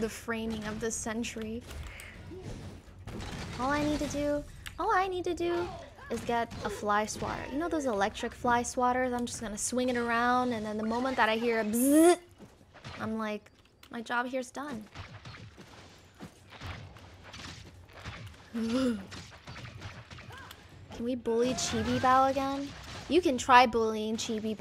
the framing of the century. All I need to do, all I need to do is get a fly swatter. You know those electric fly swatters? I'm just gonna swing it around and then the moment that I hear a bzzz, I'm like, my job here's done. Can we bully Chibi Bao again? You can try bullying Chibi Bao.